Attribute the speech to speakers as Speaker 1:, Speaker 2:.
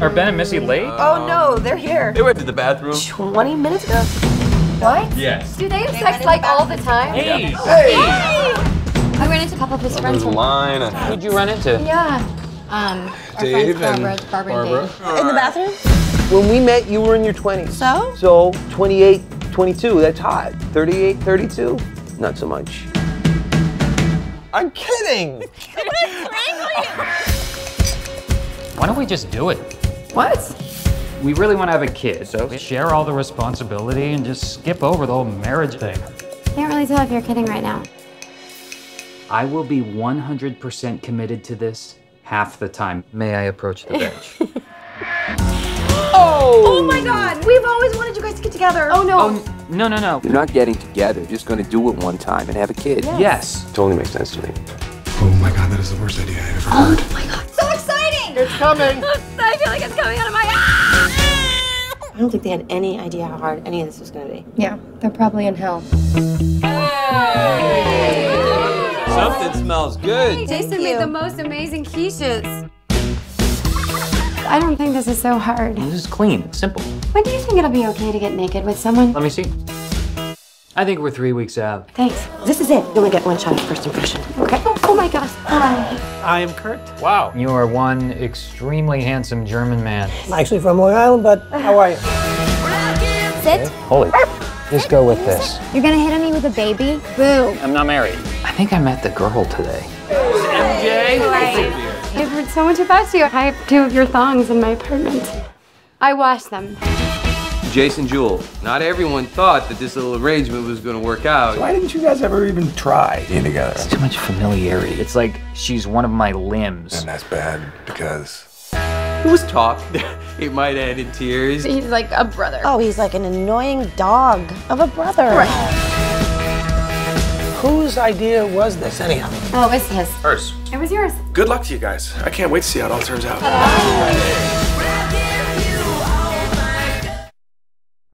Speaker 1: Are Ben and Missy late?
Speaker 2: Oh no, they're here.
Speaker 3: They went to the bathroom.
Speaker 2: 20 minutes ago? What?
Speaker 1: Yes.
Speaker 4: Do they have sex like all the time?
Speaker 1: Hey! Hey!
Speaker 4: I ran into a couple of his friends.
Speaker 3: There's a line.
Speaker 1: Who'd you run into?
Speaker 4: Yeah. Um, our
Speaker 3: Dave
Speaker 4: friends
Speaker 3: and
Speaker 4: Barbara, Barbara, and Dave.
Speaker 2: In the bathroom?
Speaker 5: When we met, you were in your 20s.
Speaker 2: So?
Speaker 5: So 28, 22, that's hot. 38, 32, not so much. I'm kidding.
Speaker 1: Why don't we just do it?
Speaker 2: What?
Speaker 1: We really want to have a kid, so we share all the responsibility and just skip over the whole marriage thing.
Speaker 4: Can't really tell if you're kidding right now.
Speaker 1: I will be 100% committed to this half the time. May I approach the bench?
Speaker 2: Oh Oh my god, we've always wanted you guys to get together.
Speaker 4: Oh no.
Speaker 1: oh, no, no, no.
Speaker 5: You're not getting together, just gonna do it one time and have a kid.
Speaker 1: Yes.
Speaker 5: Totally makes sense to me.
Speaker 6: Oh my god, that is the worst idea I've ever heard.
Speaker 4: Oh
Speaker 5: It's coming.
Speaker 4: I feel like it's coming out of my ass.
Speaker 2: I don't think they had any idea how hard any of this was gonna be.
Speaker 4: Yeah, they're probably in hell.
Speaker 3: Something smells good.
Speaker 4: Jason
Speaker 2: you.
Speaker 4: made the most amazing quiches. I don't think this is so hard.
Speaker 1: This is clean, it's simple.
Speaker 4: When do you think it'll be okay to get naked with someone?
Speaker 1: Let me see. I think we're three weeks out.
Speaker 4: Thanks.
Speaker 2: This is it. You only get one shot at first impression.
Speaker 4: Okay. Oh, oh my gosh. Hi.
Speaker 7: I am Kurt.
Speaker 1: Wow. You are one extremely handsome German man.
Speaker 7: I'm actually from Long Island, but how are you?
Speaker 4: Sit.
Speaker 1: Holy. Just go with this.
Speaker 4: You're gonna hit on me with a baby? Boo.
Speaker 1: I'm not married. I think I met the girl today. MJ.
Speaker 4: I've heard so much about you. I have two of your thongs in my apartment. I wash them.
Speaker 3: Jason Jewell. Not everyone thought that this little arrangement was going to work out.
Speaker 6: Why didn't you guys ever even try being together?
Speaker 1: It's Too much familiarity. It's like she's one of my limbs.
Speaker 6: And that's bad because
Speaker 3: It was talk. it might end in tears.
Speaker 4: He's like a brother.
Speaker 2: Oh, he's like an annoying dog of a brother.
Speaker 7: Whose idea was this, anyhow?
Speaker 4: Oh, it was his.
Speaker 6: Hers.
Speaker 4: It was yours.
Speaker 6: Good luck to you guys. I can't wait to see how it all turns out.